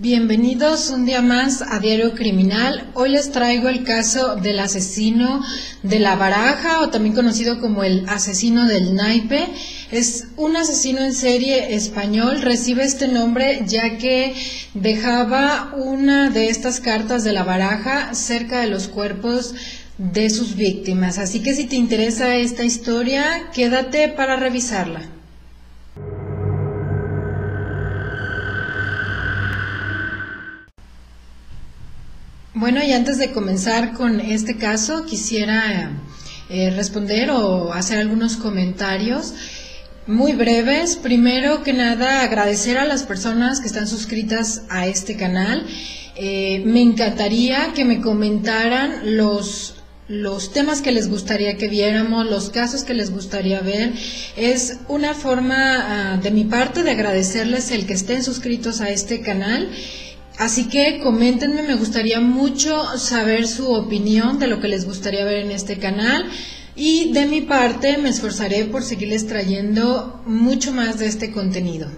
Bienvenidos un día más a Diario Criminal. Hoy les traigo el caso del asesino de la baraja o también conocido como el asesino del naipe. Es un asesino en serie español. Recibe este nombre ya que dejaba una de estas cartas de la baraja cerca de los cuerpos de sus víctimas. Así que si te interesa esta historia, quédate para revisarla. Bueno, y antes de comenzar con este caso, quisiera eh, responder o hacer algunos comentarios muy breves. Primero que nada, agradecer a las personas que están suscritas a este canal. Eh, me encantaría que me comentaran los los temas que les gustaría que viéramos, los casos que les gustaría ver. Es una forma ah, de mi parte de agradecerles el que estén suscritos a este canal Así que coméntenme, me gustaría mucho saber su opinión de lo que les gustaría ver en este canal. Y de mi parte me esforzaré por seguirles trayendo mucho más de este contenido.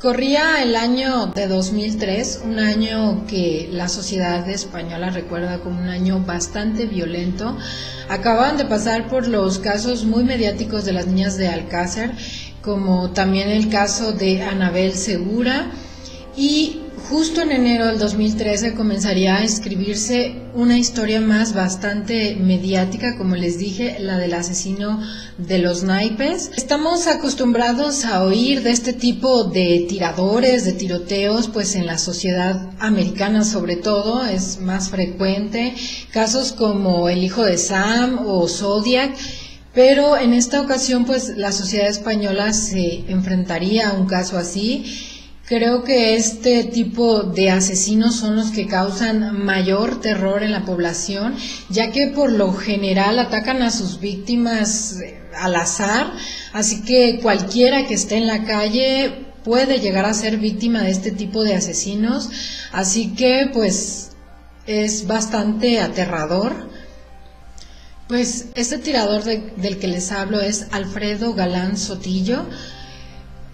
Corría el año de 2003, un año que la sociedad española recuerda como un año bastante violento. Acababan de pasar por los casos muy mediáticos de las niñas de Alcázar, como también el caso de Anabel Segura, y justo en enero del 2013 comenzaría a escribirse una historia más bastante mediática, como les dije, la del asesino de los naipes. Estamos acostumbrados a oír de este tipo de tiradores, de tiroteos, pues en la sociedad americana sobre todo es más frecuente, casos como el hijo de Sam o Zodiac. Pero en esta ocasión, pues la sociedad española se enfrentaría a un caso así Creo que este tipo de asesinos son los que causan mayor terror en la población, ya que por lo general atacan a sus víctimas eh, al azar, así que cualquiera que esté en la calle puede llegar a ser víctima de este tipo de asesinos, así que pues es bastante aterrador. Pues este tirador del que les hablo es Alfredo Galán Sotillo.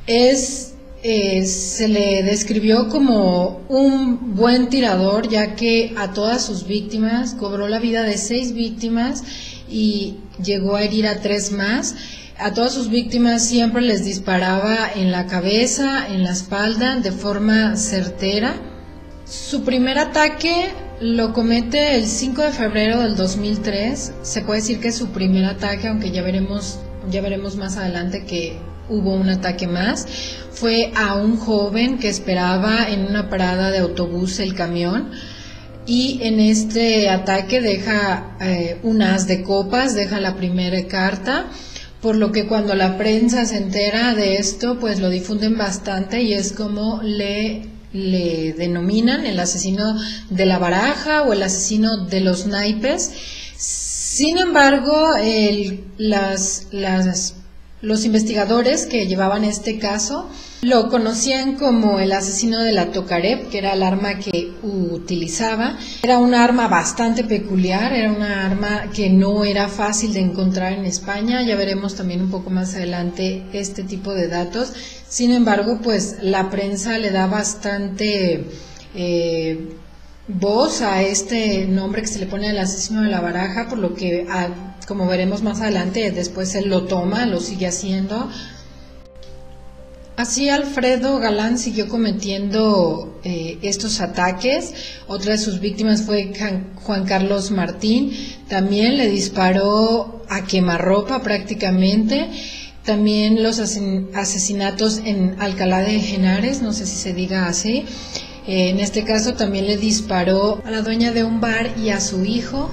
Es eh, se le describió como un buen tirador, ya que a todas sus víctimas cobró la vida de seis víctimas y llegó a herir a tres más. A todas sus víctimas siempre les disparaba en la cabeza, en la espalda, de forma certera. Su primer ataque lo comete el 5 de febrero del 2003. Se puede decir que es su primer ataque, aunque ya veremos, ya veremos más adelante que hubo un ataque más. Fue a un joven que esperaba en una parada de autobús el camión y en este ataque deja eh, un as de copas, deja la primera carta, por lo que cuando la prensa se entera de esto, pues lo difunden bastante y es como le, le denominan el asesino de la baraja o el asesino de los naipes. Sin embargo, el, las, las los investigadores que llevaban este caso lo conocían como el asesino de la Tokarev, que era el arma que utilizaba. Era un arma bastante peculiar, era una arma que no era fácil de encontrar en España. Ya veremos también un poco más adelante este tipo de datos. Sin embargo, pues la prensa le da bastante eh, voz a este nombre que se le pone al asesino de la baraja, por lo que como veremos más adelante, después él lo toma, lo sigue haciendo. Así Alfredo Galán siguió cometiendo eh, estos ataques. Otra de sus víctimas fue Juan Carlos Martín. También le disparó a quemarropa prácticamente. También los asesinatos en Alcalá de Henares, no sé si se diga así. Eh, en este caso también le disparó a la dueña de un bar y a su hijo.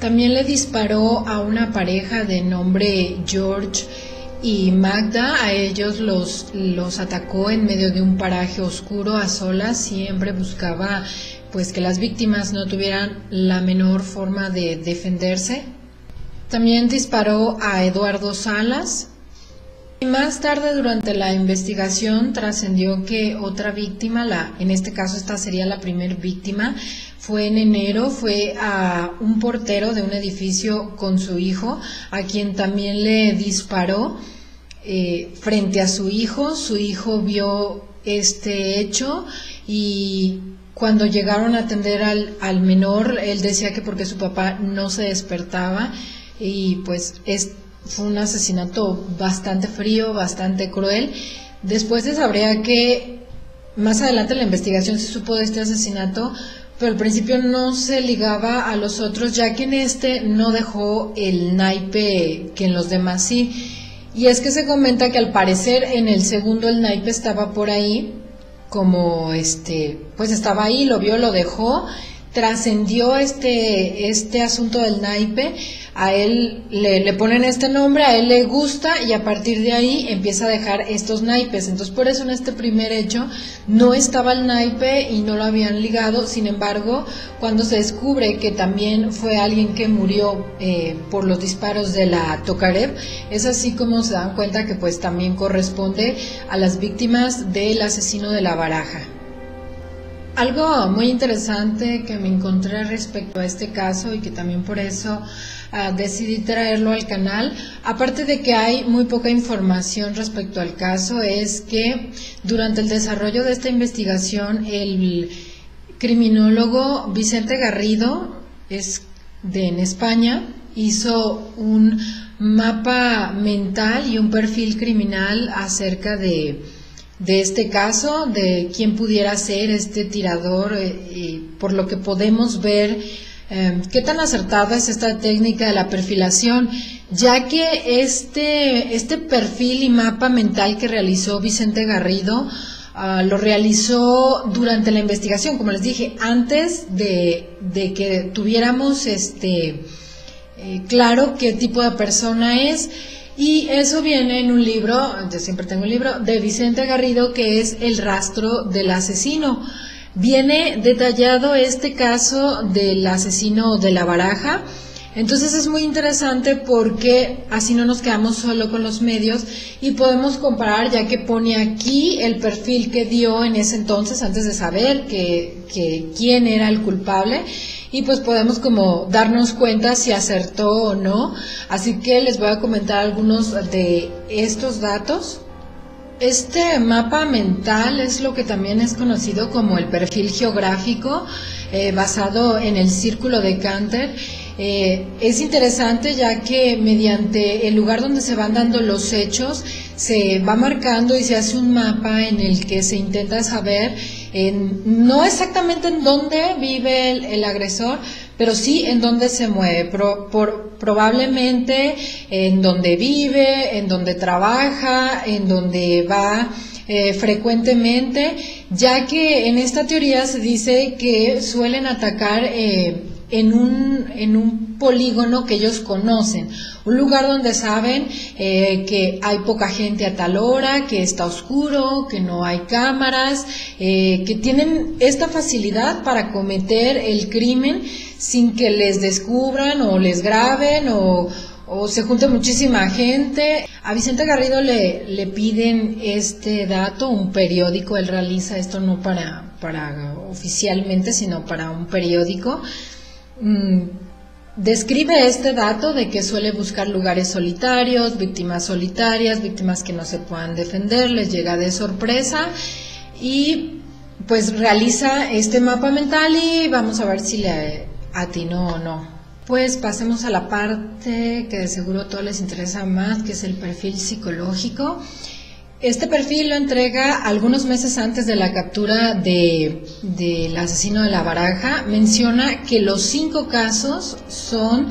También le disparó a una pareja de nombre George y Magda. A ellos los, los atacó en medio de un paraje oscuro a solas. Siempre buscaba pues que las víctimas no tuvieran la menor forma de defenderse. También disparó a Eduardo Salas, más tarde durante la investigación trascendió que otra víctima, la, en este caso esta sería la primera víctima, fue en enero, fue a un portero de un edificio con su hijo, a quien también le disparó eh, frente a su hijo. Su hijo vio este hecho y cuando llegaron a atender al, al menor, él decía que porque su papá no se despertaba y pues es, fue un asesinato bastante frío, bastante cruel. Después se sabría que más adelante en la investigación se supo de este asesinato, pero al principio no se ligaba a los otros, ya que en este no dejó el naipe que en los demás sí. Y es que se comenta que al parecer en el segundo el naipe estaba por ahí, como este, pues estaba ahí, lo vio, lo dejó trascendió este, este asunto del naipe, a él le, le, ponen este nombre, a él le gusta y a partir de ahí empieza a dejar estos naipes. Entonces por eso en este primer hecho no estaba el naipe y no lo habían ligado, sin embargo cuando se descubre que también fue alguien que murió eh, por los disparos de la Tokarev, es así como se dan cuenta que pues también corresponde a las víctimas del asesino de la baraja. Algo muy interesante que me encontré respecto a este caso y que también por eso uh, decidí traerlo al canal, aparte de que hay muy poca información respecto al caso, es que durante el desarrollo de esta investigación el criminólogo Vicente Garrido, es de en España, hizo un mapa mental y un perfil criminal acerca de de este caso, de quién pudiera ser este tirador, eh, por lo que podemos ver eh, qué tan acertada es esta técnica de la perfilación, ya que este, este perfil y mapa mental que realizó Vicente Garrido, ah, lo realizó durante la investigación, como les dije, antes de, de que tuviéramos este, eh, claro qué tipo de persona es. Y eso viene en un libro, yo siempre tengo un libro, de Vicente Garrido que es El rastro del asesino. Viene detallado este caso del asesino de la baraja. Entonces es muy interesante porque así no nos quedamos solo con los medios y podemos comparar ya que pone aquí el perfil que dio en ese entonces antes de saber que, que quién era el culpable y pues podemos como darnos cuenta si acertó o no. Así que les voy a comentar algunos de estos datos. Este mapa mental es lo que también es conocido como el perfil geográfico eh, basado en el círculo de Canter. Eh, es interesante ya que mediante el lugar donde se van dando los hechos se va marcando y se hace un mapa en el que se intenta saber no exactamente en dónde vive el, agresor, pero sí en dónde se mueve, probablemente en dónde vive, en dónde trabaja, en dónde va eh, frecuentemente, ya que en esta teoría se dice que suelen atacar eh, en, un, en un polígono que ellos conocen, un lugar donde saben eh, que hay poca gente a tal hora, que está oscuro, que no hay cámaras, eh, que tienen esta facilidad para cometer el crimen sin que les descubran o les graben o, o se junte muchísima gente. A Vicente Garrido le, le piden este dato, un periódico, él realiza esto no para, para oficialmente, sino para un periódico. Mm, describe este dato de que suele buscar lugares solitarios, víctimas solitarias, víctimas que no se puedan defender, les llega de sorpresa y pues realiza este mapa mental y vamos a ver si le atinó o no. Pues pasemos a la parte que de seguro a todos les interesa más, que es el perfil psicológico. Este perfil lo entrega algunos meses antes de la captura del asesino de la baraja. Menciona que los cinco casos son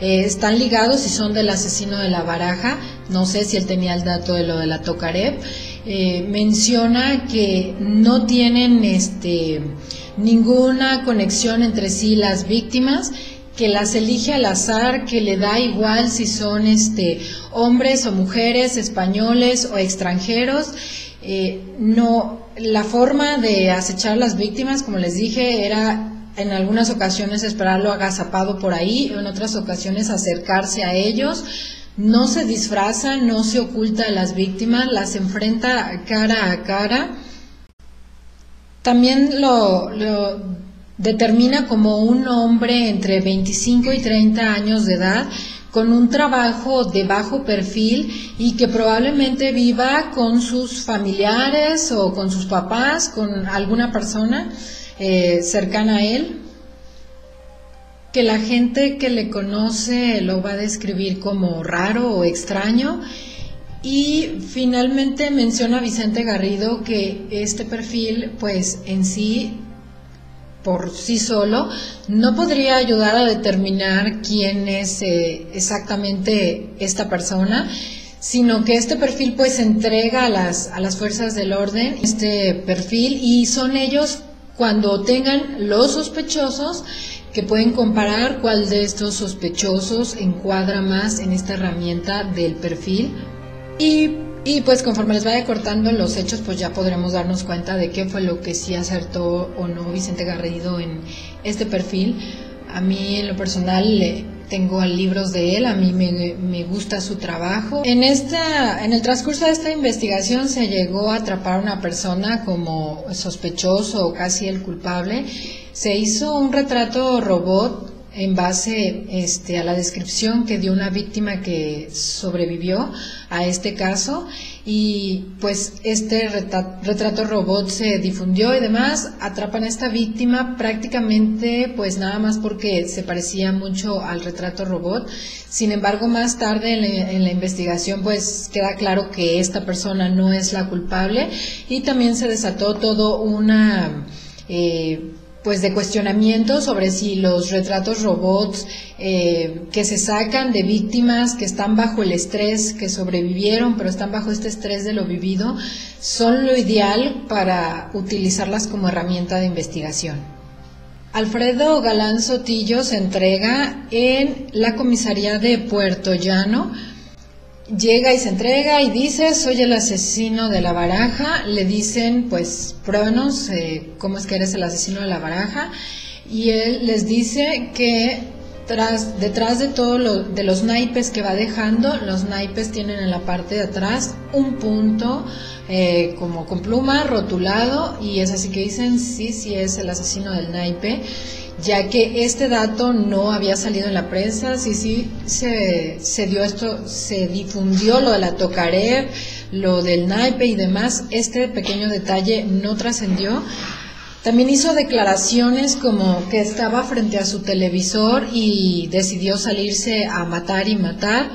eh, están ligados y son del asesino de la baraja. No sé si él tenía el dato de lo de la Tokarev. Eh, menciona que no tienen este, ninguna conexión entre sí las víctimas que las elige al azar, que le da igual si son este, hombres o mujeres, españoles o extranjeros. Eh, no, la forma de acechar a las víctimas, como les dije, era en algunas ocasiones esperarlo agazapado por ahí, en otras ocasiones acercarse a ellos. No se disfraza, no se oculta a las víctimas, las enfrenta cara a cara. También lo, lo determina como un hombre entre 25 y 30 años de edad con un trabajo de bajo perfil y que probablemente viva con sus familiares o con sus papás, con alguna persona eh, cercana a él, que la gente que le conoce lo va a describir como raro o extraño. Y finalmente menciona Vicente Garrido que este perfil, pues en sí por sí solo no podría ayudar a determinar quién es eh, exactamente esta persona, sino que este perfil pues entrega a las, a las fuerzas del orden este perfil y son ellos cuando tengan los sospechosos que pueden comparar cuál de estos sospechosos encuadra más en esta herramienta del perfil. Y y pues conforme les vaya cortando los hechos, pues ya podremos darnos cuenta de qué fue lo que sí acertó o no Vicente Garrido en este perfil. A mí en lo personal tengo libros de él, a mí me, me, gusta su trabajo. En, esta, en el transcurso de esta investigación se llegó a atrapar a una persona como sospechoso o casi el culpable. Se hizo un retrato robot en base este, a la descripción que dio una víctima que sobrevivió a este caso. Y pues este retrato robot se difundió y demás. Atrapan a esta víctima prácticamente pues nada más porque se parecía mucho al retrato robot. Sin embargo más tarde en la, investigación pues queda claro que esta persona no es la culpable. Y también se desató todo una eh, pues de cuestionamiento sobre si los retratos robots eh, que se sacan de víctimas que están bajo el estrés, que sobrevivieron, pero están bajo este estrés de lo vivido, son lo ideal para utilizarlas como herramienta de investigación. Alfredo Galán Sotillo se entrega en la comisaría de Puerto Llano llega y se entrega y dice, soy el asesino de la baraja. Le dicen, pues, pruébanos eh, cómo es que eres el asesino de la baraja. Y él les dice que tras, detrás de todo lo, de los naipes que va dejando, los naipes tienen en la parte de atrás un punto eh, como con pluma rotulado y es así que dicen, sí, sí es el asesino del naipe ya que este dato no había salido en la prensa, sí, sí, se, se dio esto, se difundió lo de la Tokarev, lo del naipe y demás, este pequeño detalle no trascendió. También hizo declaraciones como que estaba frente a su televisor y decidió salirse a matar y matar.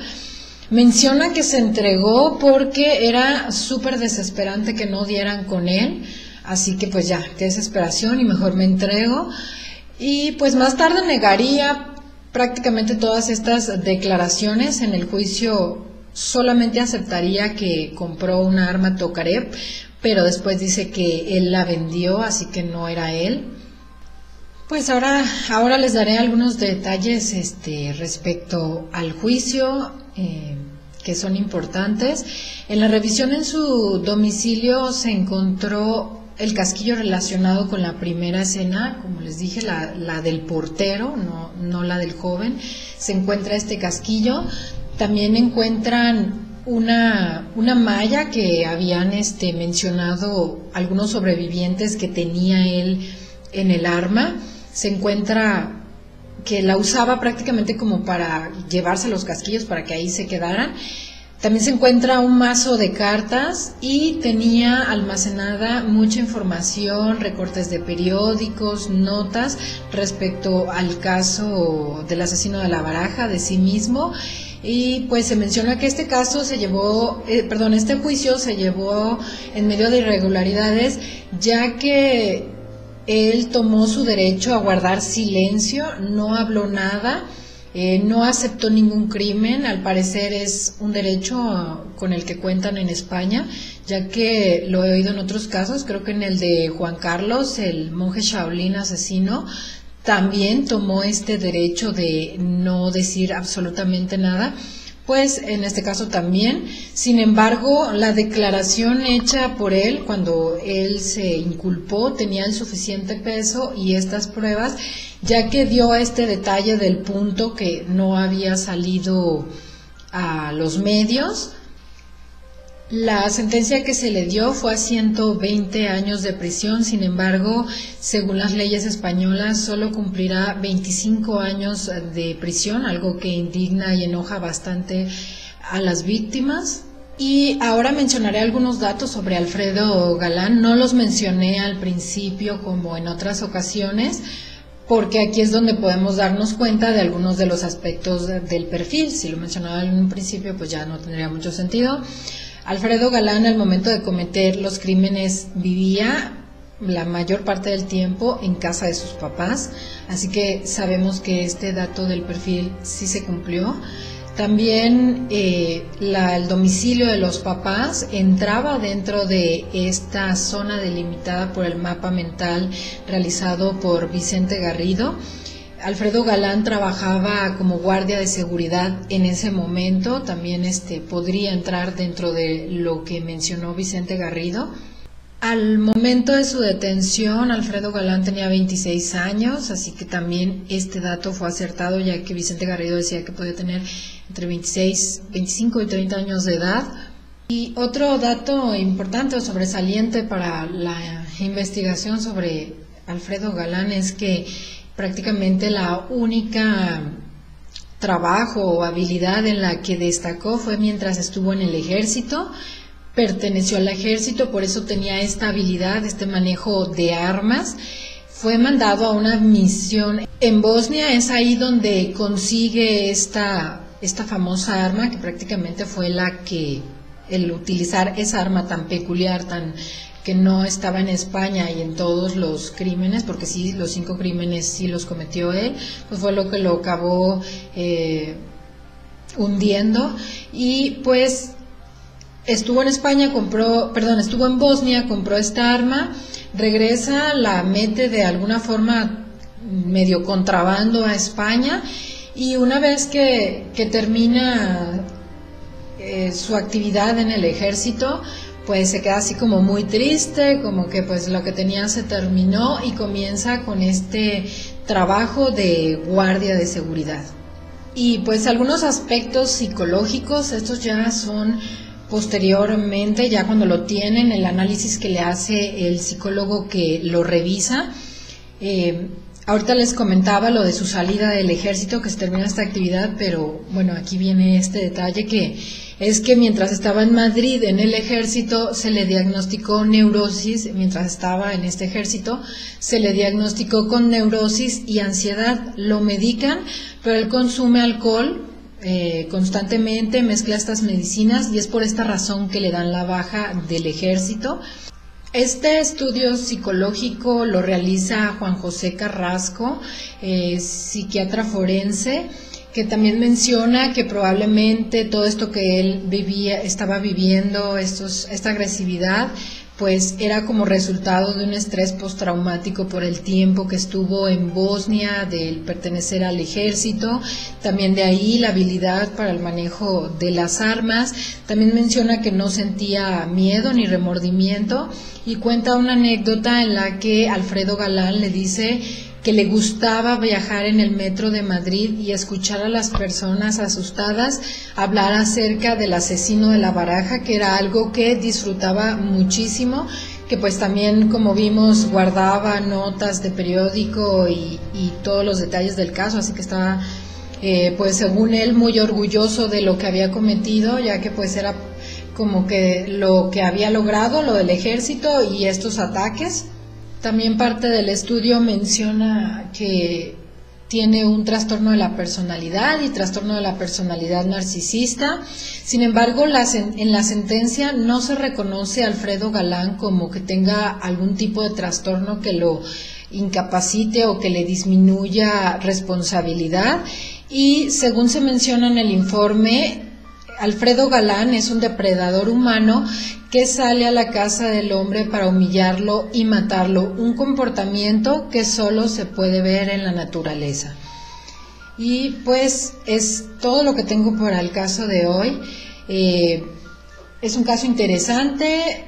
Menciona que se entregó porque era súper desesperante que no dieran con él, así que pues ya, qué desesperación y mejor me entrego. Y pues más tarde negaría prácticamente todas estas declaraciones en el juicio solamente aceptaría que compró una arma Tokarev, pero después dice que él la vendió, así que no era él. Pues ahora, ahora les daré algunos detalles este, respecto al juicio eh, que son importantes. En la revisión en su domicilio se encontró el casquillo relacionado con la primera escena, como les dije, la, la del portero, no, no, la del joven, se encuentra este casquillo. También encuentran una, una malla que habían este, mencionado algunos sobrevivientes que tenía él en el arma. Se encuentra que la usaba prácticamente como para llevarse los casquillos para que ahí se quedaran. También se encuentra un mazo de cartas y tenía almacenada mucha información, recortes de periódicos, notas respecto al caso del asesino de la baraja de sí mismo. Y pues se menciona que este caso se llevó, eh, perdón, este juicio se llevó en medio de irregularidades, ya que él tomó su derecho a guardar silencio, no habló nada eh, no aceptó ningún crimen, al parecer es un derecho con el que cuentan en España, ya que lo he oído en otros casos, creo que en el de Juan Carlos, el monje Shaolin asesino, también tomó este derecho de no decir absolutamente nada pues en este caso también. Sin embargo, la declaración hecha por él cuando él se inculpó tenía el suficiente peso y estas pruebas, ya que dio este detalle del punto que no había salido a los medios, La sentencia que se le dio fue a 120 años de prisión, sin embargo, según las leyes españolas, solo cumplirá 25 años de prisión, algo que indigna y enoja bastante a las víctimas. Y ahora mencionaré algunos datos sobre Alfredo Galán. No los mencioné al principio como en otras ocasiones, porque aquí es donde podemos darnos cuenta de algunos de los aspectos del perfil. Si lo mencionaba en un principio, pues ya no tendría mucho sentido. Alfredo Galán al momento de cometer los crímenes vivía la mayor parte del tiempo en casa de sus papás, así que sabemos que este dato del perfil sí se cumplió. También eh, el domicilio de los papás entraba dentro de esta zona delimitada por el mapa mental realizado por Vicente Garrido. Alfredo Galán trabajaba como guardia de seguridad en ese momento, también este, podría entrar dentro de lo que mencionó Vicente Garrido. Al momento de su detención, Alfredo Galán tenía 26 años, así que también este dato fue acertado, ya que Vicente Garrido decía que podía tener entre 26, 25 y 30 años de edad. Y otro dato importante o sobresaliente para la investigación sobre Alfredo Galán es que prácticamente la única trabajo o habilidad en la que destacó fue mientras estuvo en el ejército. Perteneció al ejército, por eso tenía esta habilidad, este manejo de armas. Fue mandado a una misión en Bosnia, es ahí donde consigue esta, esta famosa arma que prácticamente fue la que el utilizar esa arma tan peculiar, tan que no estaba en España y en todos los crímenes, porque sí, los cinco crímenes sí los cometió él, pues fue lo que lo acabó eh, hundiendo. Y pues estuvo en España, compró, perdón, estuvo en Bosnia, compró esta arma, regresa, la mete de alguna forma medio contrabando a España y una vez que, termina eh, su actividad en el ejército, pues se queda así como muy triste, como que pues lo que tenía se terminó y comienza con este trabajo de guardia de seguridad. Y pues algunos aspectos psicológicos, estos ya son posteriormente, ya cuando lo tienen, el análisis que le hace el psicólogo que lo revisa. Eh, ahorita les comentaba lo de su salida del ejército, que se termina esta actividad, pero bueno, aquí viene este detalle que es que mientras estaba en Madrid en el ejército se le diagnosticó neurosis, mientras estaba en este ejército se le diagnosticó con neurosis y ansiedad, lo medican, pero él consume alcohol eh, constantemente, mezcla estas medicinas y es por esta razón que le dan la baja del ejército. Este estudio psicológico lo realiza Juan José Carrasco, eh, psiquiatra forense, que también menciona que probablemente todo esto que él vivía, estaba viviendo, estos, esta agresividad, pues era como resultado de un estrés postraumático por el tiempo que estuvo en Bosnia, del pertenecer al ejército, también de ahí la habilidad para el manejo de las armas, también menciona que no sentía miedo ni remordimiento y cuenta una anécdota en la que Alfredo Galán le dice que le gustaba viajar en el metro de Madrid y escuchar a las personas asustadas hablar acerca del asesino de la baraja, que era algo que disfrutaba muchísimo, que pues también como vimos guardaba notas de periódico y, todos los detalles del caso, así que estaba eh, pues según él muy orgulloso de lo que había cometido, ya que pues era como que lo que había logrado, lo del ejército y estos ataques. También parte del estudio menciona que tiene un trastorno de la personalidad y trastorno de la personalidad narcisista. Sin embargo, en la sentencia no se reconoce a Alfredo Galán como que tenga algún tipo de trastorno que lo incapacite o que le disminuya responsabilidad. Y según se menciona en el informe, Alfredo Galán es un depredador humano que sale a la casa del hombre para humillarlo y matarlo, un comportamiento que solo se puede ver en la naturaleza. Y pues es todo lo que tengo para el caso de hoy. Eh, es un caso interesante.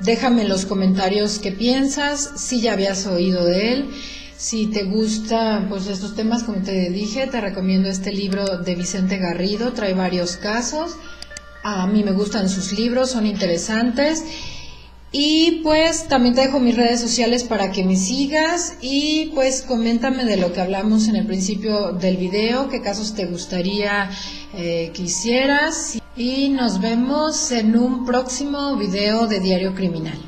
Déjame en los comentarios qué piensas, si ya habías oído de él. Si te gustan pues estos temas, como te dije, te recomiendo este libro de Vicente Garrido, trae varios casos. A mí me gustan sus libros, son interesantes. Y pues también te dejo mis redes sociales para que me sigas y pues coméntame de lo que hablamos en el principio del video, qué casos te gustaría eh, que hicieras y nos vemos en un próximo video de Diario Criminal.